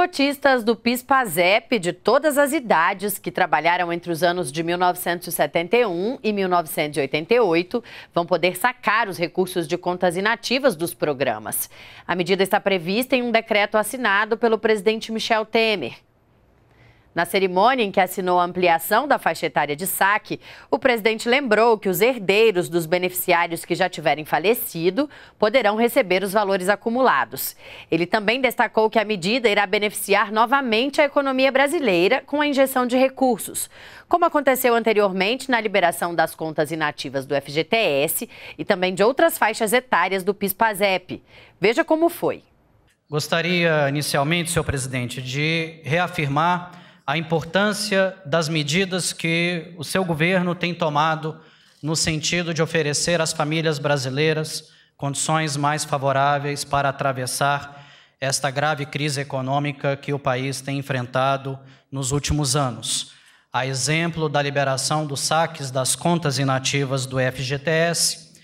Cotistas do PIS-PASEP de todas as idades que trabalharam entre os anos de 1971 e 1988 vão poder sacar os recursos de contas inativas dos programas. A medida está prevista em um decreto assinado pelo presidente Michel Temer. Na cerimônia em que assinou a ampliação da faixa etária de saque, o presidente lembrou que os herdeiros dos beneficiários que já tiverem falecido poderão receber os valores acumulados. Ele também destacou que a medida irá beneficiar novamente a economia brasileira com a injeção de recursos, como aconteceu anteriormente na liberação das contas inativas do FGTS e também de outras faixas etárias do PIS/PASEP. Veja como foi. Gostaria inicialmente, senhor presidente, de reafirmar a importância das medidas que o seu governo tem tomado no sentido de oferecer às famílias brasileiras condições mais favoráveis para atravessar esta grave crise econômica que o país tem enfrentado nos últimos anos. A exemplo da liberação dos saques das contas inativas do FGTS,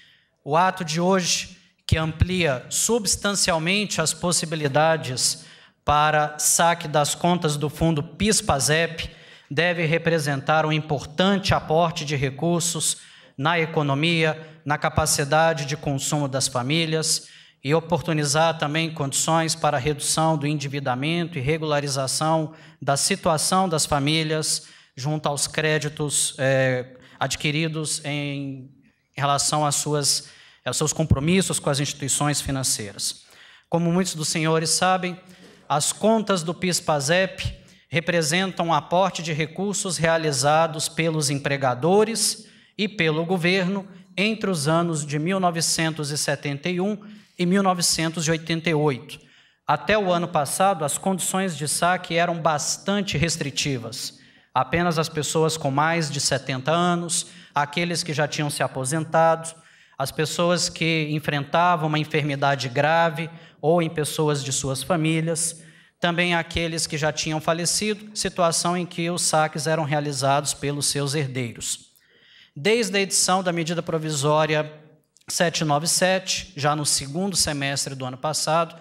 o ato de hoje, que amplia substancialmente as possibilidades para saque das contas do fundo PIS/PASEP deve representar um importante aporte de recursos na economia, na capacidade de consumo das famílias e oportunizar também condições para redução do endividamento e regularização da situação das famílias junto aos créditos é, adquiridos em relação às suas, aos seus compromissos com as instituições financeiras. Como muitos dos senhores sabem, as contas do PIS/PASEP representam um aporte de recursos realizados pelos empregadores e pelo governo entre os anos de 1971 e 1988. Até o ano passado, as condições de saque eram bastante restritivas. Apenas as pessoas com mais de 70 anos, aqueles que já tinham se aposentado, as pessoas que enfrentavam uma enfermidade grave ou em pessoas de suas famílias, também aqueles que já tinham falecido, situação em que os saques eram realizados pelos seus herdeiros. Desde a edição da medida provisória 797, já no segundo semestre do ano passado,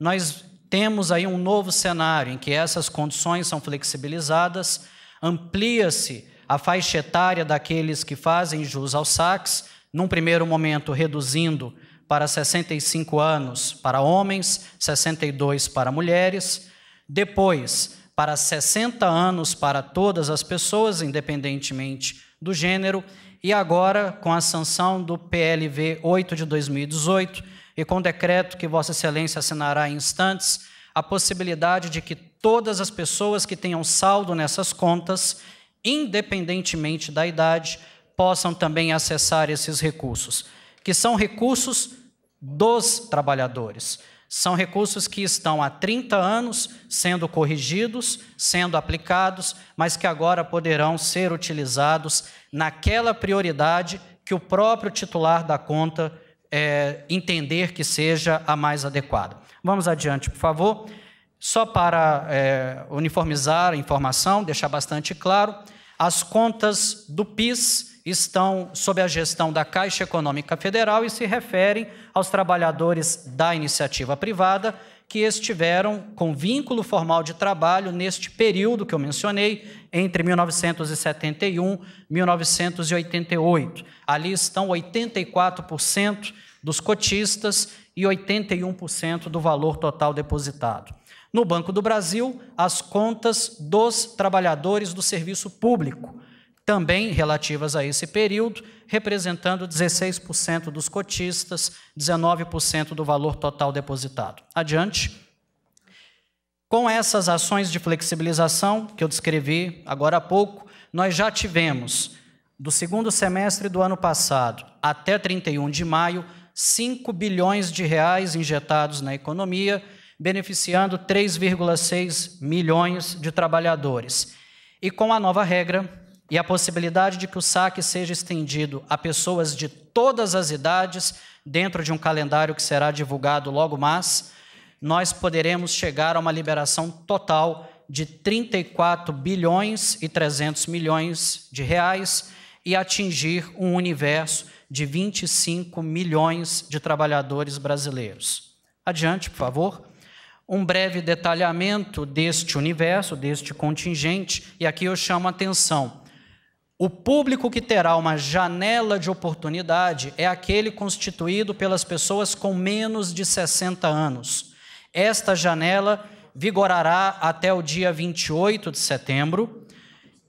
nós temos aí um novo cenário em que essas condições são flexibilizadas, amplia-se a faixa etária daqueles que fazem jus aos saques, num primeiro momento reduzindo para 65 anos para homens, 62 para mulheres, depois para 60 anos para todas as pessoas, independentemente do gênero, e agora com a sanção do PLV 8 de 2018 e com o decreto que Vossa Excelência assinará em instantes, a possibilidade de que todas as pessoas que tenham saldo nessas contas, independentemente da idade, possam também acessar esses recursos, que são recursos dos trabalhadores. São recursos que estão há 30 anos sendo corrigidos, sendo aplicados, mas que agora poderão ser utilizados naquela prioridade que o próprio titular da conta é, entender que seja a mais adequada. Vamos adiante, por favor. Só para é, uniformizar a informação, deixar bastante claro, as contas do PIS estão sob a gestão da Caixa Econômica Federal e se referem aos trabalhadores da iniciativa privada que estiveram com vínculo formal de trabalho neste período que eu mencionei, entre 1971 e 1988. Ali estão 84% dos cotistas e 81% do valor total depositado. No Banco do Brasil, as contas dos trabalhadores do serviço público, também relativas a esse período, representando 16% dos cotistas, 19% do valor total depositado. Adiante. Com essas ações de flexibilização que eu descrevi agora há pouco, nós já tivemos, do segundo semestre do ano passado até 31 de maio, 5 bilhões de reais injetados na economia, beneficiando 3,6 milhões de trabalhadores. E com a nova regra, e a possibilidade de que o saque seja estendido a pessoas de todas as idades, dentro de um calendário que será divulgado logo mais, nós poderemos chegar a uma liberação total de 34 bilhões e 300 milhões de reais e atingir um universo de 25 milhões de trabalhadores brasileiros. Adiante, por favor. um breve detalhamento deste universo, deste contingente, e aqui eu chamo a atenção. O público que terá uma janela de oportunidade é aquele constituído pelas pessoas com menos de 60 anos. Esta janela vigorará até o dia 28 de setembro,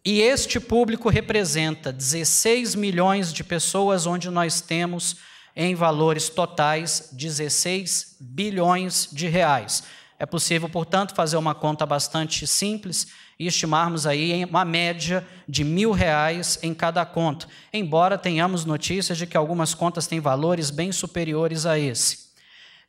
e este público representa 16 milhões de pessoas, onde nós temos em valores totais 16 bilhões de reais. É possível, portanto, fazer uma conta bastante simples e estimarmos aí uma média de mil reais em cada conta, embora tenhamos notícias de que algumas contas têm valores bem superiores a esse.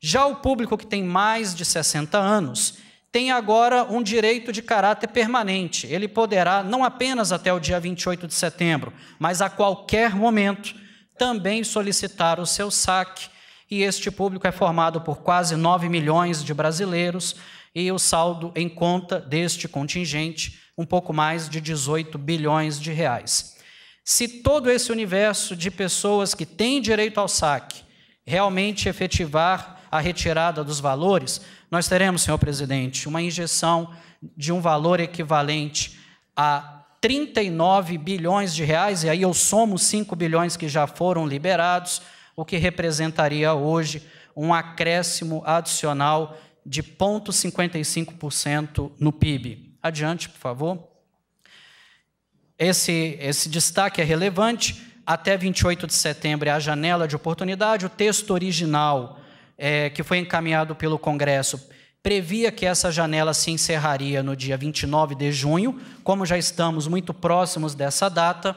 Já o público que tem mais de 60 anos tem agora um direito de caráter permanente. Ele poderá, não apenas até o dia 28 de setembro, mas a qualquer momento, também solicitar o seu saque e este público é formado por quase 9 milhões de brasileiros e o saldo em conta deste contingente um pouco mais de 18 bilhões de reais. Se todo esse universo de pessoas que têm direito ao saque realmente efetivar a retirada dos valores, nós teremos, senhor presidente, uma injeção de um valor equivalente a 39 bilhões de reais, e aí eu somo 5 bilhões que já foram liberados, o que representaria hoje um acréscimo adicional de 0,55% no PIB. Adiante, por favor. Esse, esse destaque é relevante. Até 28 de setembro é a janela de oportunidade. O texto original, é, que foi encaminhado pelo Congresso, previa que essa janela se encerraria no dia 29 de junho. Como já estamos muito próximos dessa data,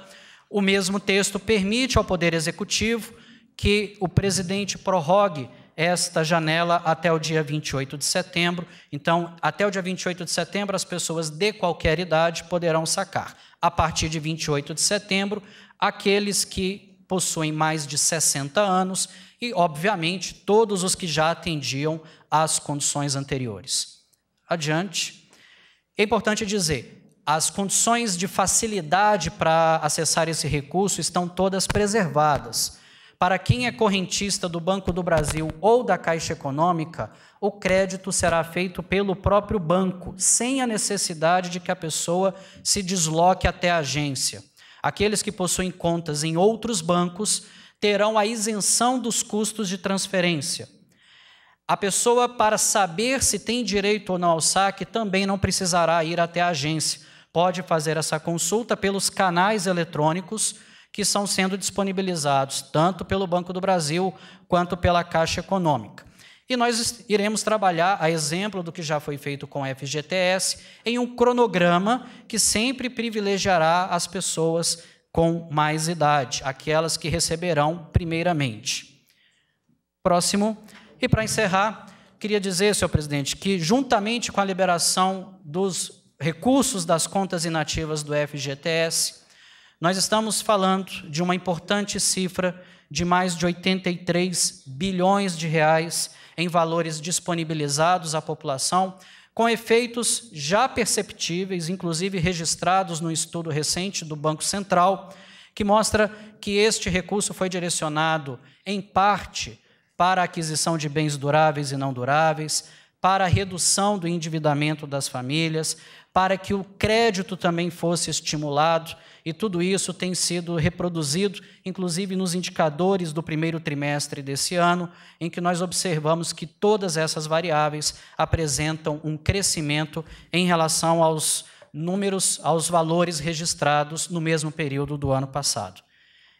o mesmo texto permite ao Poder Executivo que o presidente prorrogue esta janela até o dia 28 de setembro. Então, até o dia 28 de setembro, as pessoas de qualquer idade poderão sacar. A partir de 28 de setembro, aqueles que possuem mais de 60 anos e, obviamente, todos os que já atendiam às condições anteriores. Adiante. É importante dizer, as condições de facilidade para acessar esse recurso estão todas preservadas. Para quem é correntista do Banco do Brasil ou da Caixa Econômica, o crédito será feito pelo próprio banco, sem a necessidade de que a pessoa se desloque até a agência. Aqueles que possuem contas em outros bancos terão a isenção dos custos de transferência. A pessoa, para saber se tem direito ou não ao saque, também não precisará ir até a agência. Pode fazer essa consulta pelos canais eletrônicos que estão sendo disponibilizados tanto pelo Banco do Brasil quanto pela Caixa Econômica. E nós iremos trabalhar, a exemplo do que já foi feito com a FGTS, em um cronograma que sempre privilegiará as pessoas com mais idade, aquelas que receberão primeiramente. Próximo. E para encerrar, queria dizer, senhor presidente, que juntamente com a liberação dos recursos das contas inativas do FGTS, nós estamos falando de uma importante cifra de mais de 83 bilhões de reais em valores disponibilizados à população, com efeitos já perceptíveis, inclusive registrados no estudo recente do Banco Central, que mostra que este recurso foi direcionado, em parte, para a aquisição de bens duráveis e não duráveis, para a redução do endividamento das famílias, para que o crédito também fosse estimulado e tudo isso tem sido reproduzido, inclusive nos indicadores do primeiro trimestre desse ano, em que nós observamos que todas essas variáveis apresentam um crescimento em relação aos números, aos valores registrados no mesmo período do ano passado.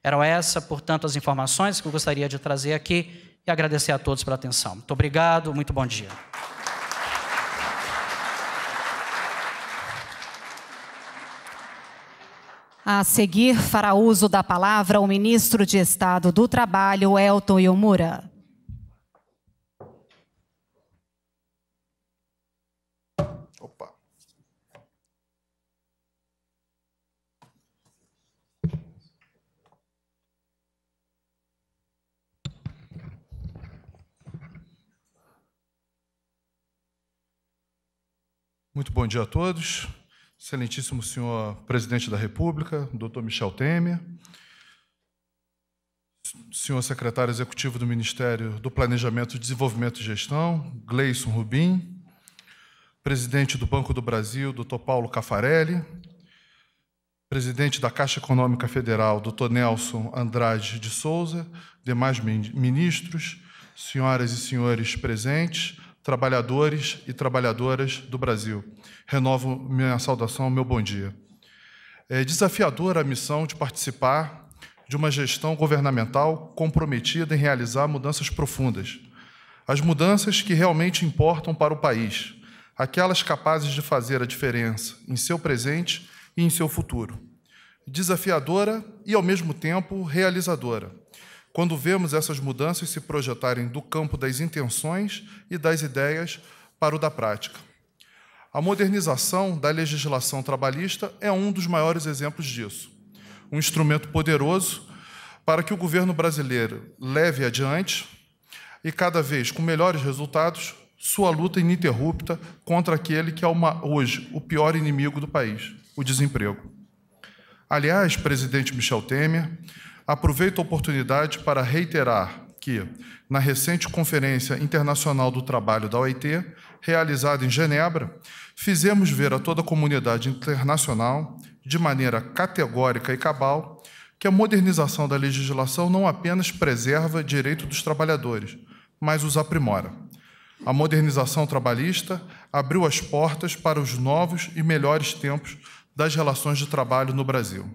Eram essas, portanto, as informações que eu gostaria de trazer aqui e agradecer a todos pela atenção. Muito obrigado, muito bom dia. A seguir, fará uso da palavra o ministro de Estado do Trabalho, Elton Yomura. Opa. Muito bom dia a todos. Excelentíssimo senhor presidente da República, doutor Michel Temer, senhor secretário executivo do Ministério do Planejamento, Desenvolvimento e Gestão, Gleison Rubim, presidente do Banco do Brasil, doutor Paulo Cafarelli, presidente da Caixa Econômica Federal, doutor Nelson Andrade de Souza, demais ministros, senhoras e senhores presentes, trabalhadores e trabalhadoras do Brasil. Renovo minha saudação, meu bom dia. É desafiadora a missão de participar de uma gestão governamental comprometida em realizar mudanças profundas. As mudanças que realmente importam para o país, aquelas capazes de fazer a diferença em seu presente e em seu futuro. Desafiadora e, ao mesmo tempo, realizadora, quando vemos essas mudanças se projetarem do campo das intenções e das ideias para o da prática. A modernização da legislação trabalhista é um dos maiores exemplos disso. Um instrumento poderoso para que o governo brasileiro leve adiante e, cada vez com melhores resultados, sua luta ininterrupta contra aquele que é uma, hoje o pior inimigo do país, o desemprego. Aliás, presidente Michel Temer, aproveito a oportunidade para reiterar que, na recente Conferência Internacional do Trabalho da OIT, realizada em Genebra, fizemos ver a toda a comunidade internacional, de maneira categórica e cabal, que a modernização da legislação não apenas preserva direito dos trabalhadores, mas os aprimora. A modernização trabalhista abriu as portas para os novos e melhores tempos das relações de trabalho no Brasil.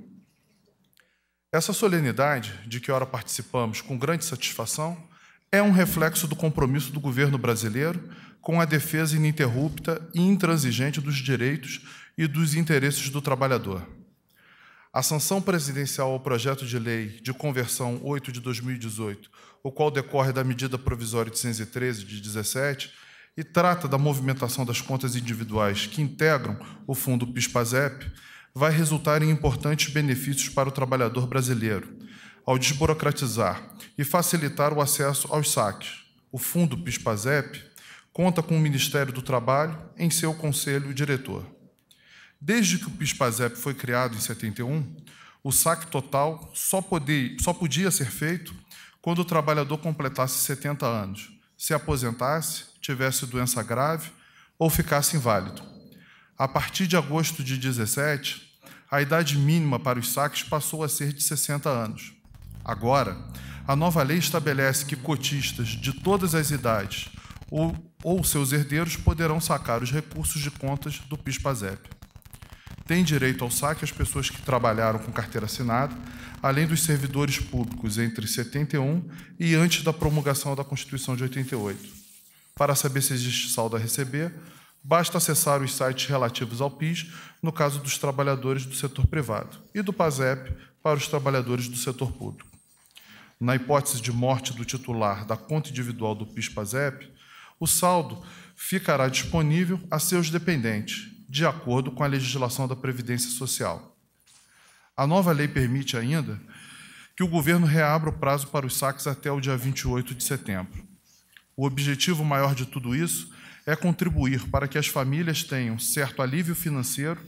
Essa solenidade, de que ora participamos com grande satisfação, é um reflexo do compromisso do governo brasileiro com a defesa ininterrupta e intransigente dos direitos e dos interesses do trabalhador. A sanção presidencial ao projeto de lei de conversão 8 de 2018, o qual decorre da medida provisória 813 de 17, e trata da movimentação das contas individuais que integram o fundo PIS/PASEP, vai resultar em importantes benefícios para o trabalhador brasileiro, ao desburocratizar e facilitar o acesso aos saques. O fundo PIS/PASEP conta com o Ministério do Trabalho em seu conselho diretor. Desde que o PIS/PASEP foi criado em 71, o saque total só, podia, só podia ser feito quando o trabalhador completasse 70 anos, se aposentasse tivesse doença grave ou ficasse inválido. A partir de agosto de 17, a idade mínima para os saques passou a ser de 60 anos. Agora, a nova lei estabelece que cotistas de todas as idades ou, ou seus herdeiros poderão sacar os recursos de contas do PIS/PASEP. Tem direito ao saque as pessoas que trabalharam com carteira assinada, além dos servidores públicos entre 71 e antes da promulgação da Constituição de 88. Para saber se existe saldo a receber, basta acessar os sites relativos ao PIS, no caso dos trabalhadores do setor privado, e do PASEP para os trabalhadores do setor público. Na hipótese de morte do titular da conta individual do PIS/PASEP, o saldo ficará disponível a seus dependentes, de acordo com a legislação da Previdência Social. A nova lei permite ainda que o governo reabra o prazo para os saques até o dia 28 de setembro. O objetivo maior de tudo isso é contribuir para que as famílias tenham certo alívio financeiro,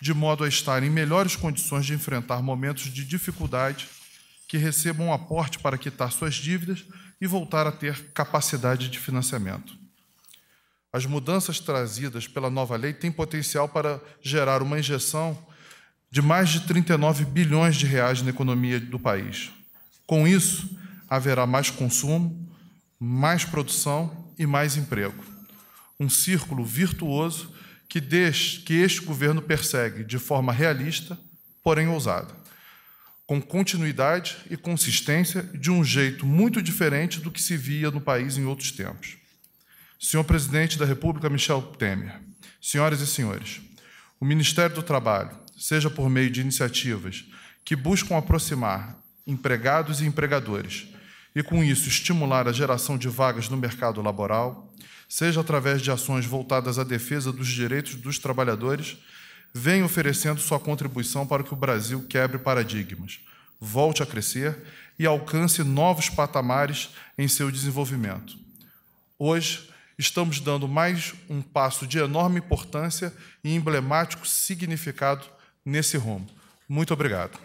de modo a estar em melhores condições de enfrentar momentos de dificuldade, que recebam um aporte para quitar suas dívidas e voltar a ter capacidade de financiamento. As mudanças trazidas pela nova lei têm potencial para gerar uma injeção de mais de 39 bilhões de reais na economia do país. Com isso, haverá mais consumo, mais produção e mais emprego. Um círculo virtuoso que, que este governo persegue de forma realista, porém ousada, com continuidade e consistência de um jeito muito diferente do que se via no país em outros tempos. Senhor Presidente da República Michel Temer, senhoras e senhores, o Ministério do Trabalho, seja por meio de iniciativas que buscam aproximar empregados e empregadores, e, com isso, estimular a geração de vagas no mercado laboral, seja através de ações voltadas à defesa dos direitos dos trabalhadores, vem oferecendo sua contribuição para que o Brasil quebre paradigmas, volte a crescer e alcance novos patamares em seu desenvolvimento. Hoje, estamos dando mais um passo de enorme importância e emblemático significado nesse rumo. Muito obrigado.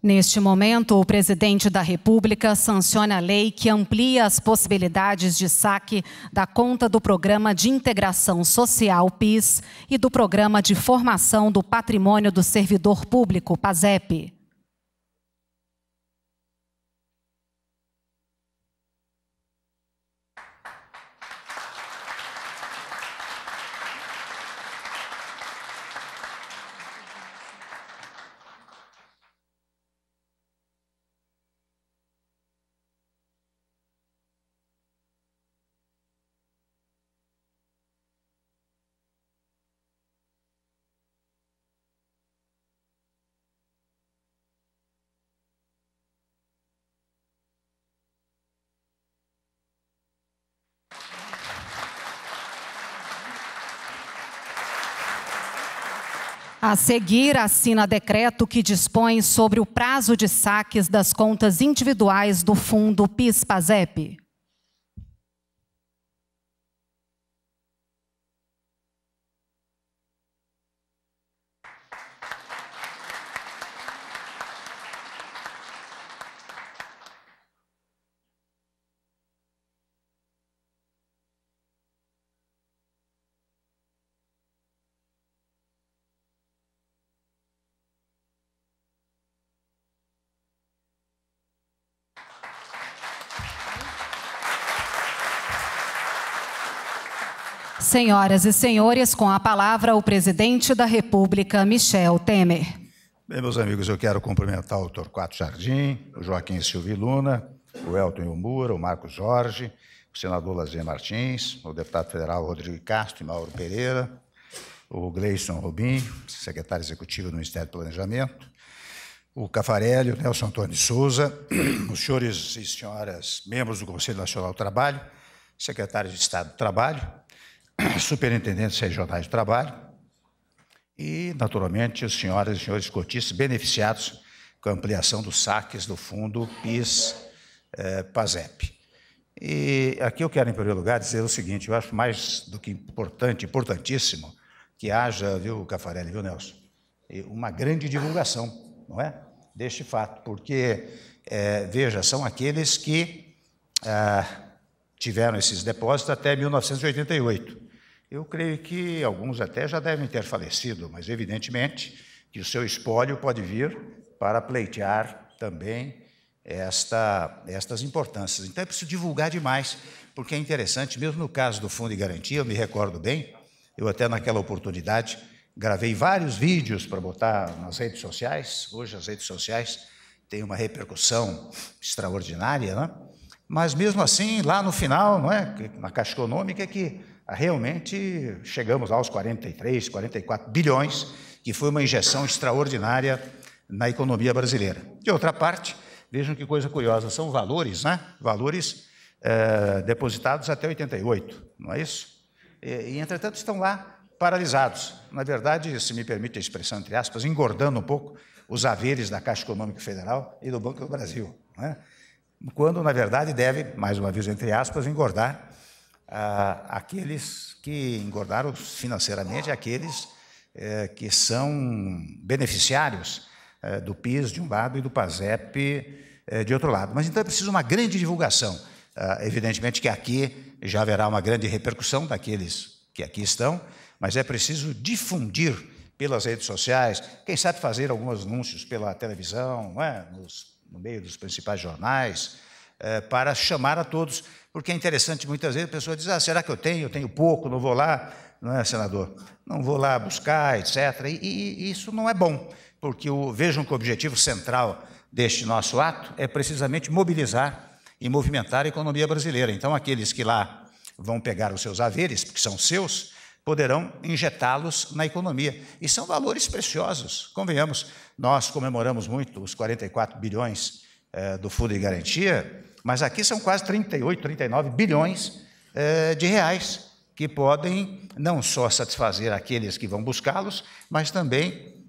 Neste momento, o presidente da República sanciona a lei que amplia as possibilidades de saque da conta do Programa de Integração Social PIS e do Programa de Formação do Patrimônio do Servidor Público PASEP. A seguir, assina decreto que dispõe sobre o prazo de saques das contas individuais do Fundo PIS-PASEP. Senhoras e senhores, com a palavra o presidente da República, Michel Temer. Bem, meus amigos, eu quero cumprimentar o Torquato Jardim, o Joaquim Silva Luna, o Elton Yumura, o Marcos Jorge, o senador Lazier Martins, o deputado federal Rodrigo Castro e Mauro Pereira, o Gleison Rubim, secretário executivo do Ministério do Planejamento, o Cafarelli, o Nelson Antônio Souza, os senhores e senhoras membros do Conselho Nacional do Trabalho, secretário de Estado do Trabalho, superintendentes regionais de trabalho e, naturalmente, as senhoras e senhores cotistas beneficiados com a ampliação dos saques do fundo PIS-PASEP. E aqui eu quero, em primeiro lugar, dizer o seguinte: eu acho mais do que importante, importantíssimo, que haja, viu, Cafarelli, viu, Nelson, uma grande divulgação, não é? Deste fato, porque, é, veja, são aqueles que ah, tiveram esses depósitos até 1988. Eu creio que alguns até já devem ter falecido, mas evidentemente que o seu espólio pode vir para pleitear também esta, estas importâncias. Então é preciso divulgar demais, porque é interessante, mesmo no caso do Fundo de Garantia, eu me recordo bem, eu até naquela oportunidade gravei vários vídeos para botar nas redes sociais. Hoje as redes sociais têm uma repercussão extraordinária, né? mas mesmo assim, lá no final, não é? na Caixa Econômica, é que realmente chegamos aos 43, 44 bilhões, que foi uma injeção extraordinária na economia brasileira. De outra parte, vejam que coisa curiosa, são valores, né? Valores é, depositados até 88, não é isso? E, e, entretanto, estão lá paralisados. Na verdade, se me permite a expressão entre aspas, engordando um pouco os haveres da Caixa Econômica Federal e do Banco do Brasil, não é? quando, na verdade, deve, mais uma vez entre aspas, engordar ah, aqueles que engordaram financeiramente, aqueles eh, que são beneficiários eh, do PIS de um lado e do PASEP eh, de outro lado. Mas então é preciso uma grande divulgação. Ah, evidentemente que aqui já haverá uma grande repercussão daqueles que aqui estão, mas é preciso difundir pelas redes sociais, quem sabe fazer alguns anúncios pela televisão, é? Nos, no meio dos principais jornais, eh, para chamar a todos porque é interessante, muitas vezes a pessoa diz: ah, será que eu tenho? Eu tenho pouco, não vou lá, não é, senador? Não vou lá buscar, etc. E, e isso não é bom, porque o, vejam que o objetivo central deste nosso ato é precisamente mobilizar e movimentar a economia brasileira. Então, aqueles que lá vão pegar os seus haveres, porque são seus, poderão injetá-los na economia. E são valores preciosos, convenhamos. Nós comemoramos muito os 44 bilhões eh, do Fundo de Garantia, mas aqui são quase 38, 39 bilhões eh, de reais que podem não só satisfazer aqueles que vão buscá-los, mas também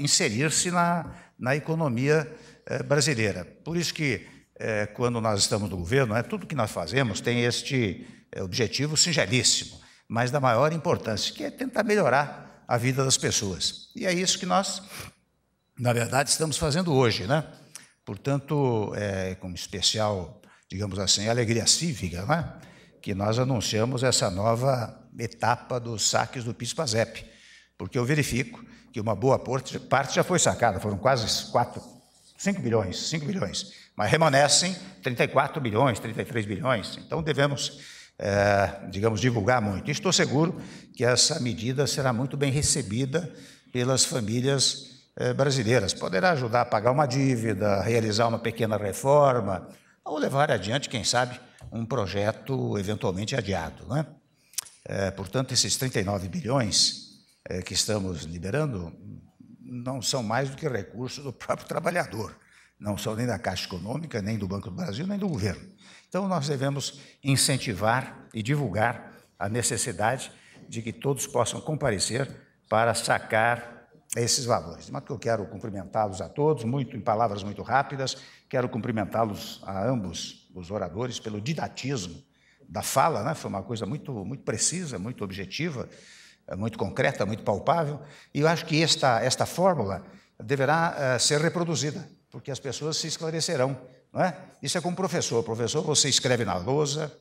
inserir-se na, na economia eh, brasileira. Por isso que, eh, quando nós estamos no governo, é, tudo que nós fazemos tem este objetivo singelíssimo, mas da maior importância, que é tentar melhorar a vida das pessoas. E é isso que nós na verdade, estamos fazendo hoje, né? Portanto, é, com especial, digamos assim, alegria cívica, né? que nós anunciamos essa nova etapa dos saques do PIS-PASEP, porque eu verifico que uma boa parte já foi sacada, foram quase 4, 5 bilhões, 5 bilhões, mas remanescem 34 bilhões, 33 bilhões, então devemos, é, digamos, divulgar muito. Estou seguro que essa medida será muito bem recebida pelas famílias é, brasileiras. Poderá ajudar a pagar uma dívida, realizar uma pequena reforma, ou levar adiante, quem sabe, um projeto eventualmente adiado. Né? É, portanto, esses 39 bilhões é, que estamos liberando não são mais do que recursos do próprio trabalhador, não são nem da Caixa Econômica, nem do Banco do Brasil, nem do governo. Então, nós devemos incentivar e divulgar a necessidade de que todos possam comparecer para sacar esses valores. Mas que eu quero cumprimentá-los a todos, muito em palavras muito rápidas, quero cumprimentá-los a ambos os oradores pelo didatismo da fala, né? foi uma coisa muito, muito precisa, muito objetiva, muito concreta, muito palpável, e eu acho que esta, esta fórmula deverá uh, ser reproduzida, porque as pessoas se esclarecerão. Não é? Isso é como professor. Professor, você escreve na lousa,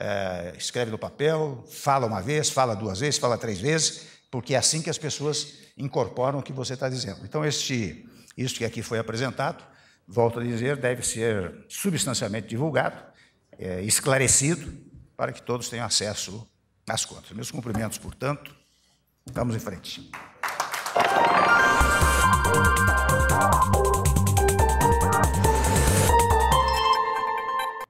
uh, escreve no papel, fala uma vez, fala duas vezes, fala três vezes, porque é assim que as pessoas incorporam o que você está dizendo. Então, este, isso que aqui foi apresentado, volto a dizer, deve ser substancialmente divulgado, é, esclarecido, para que todos tenham acesso às contas. Meus cumprimentos, portanto, vamos em frente.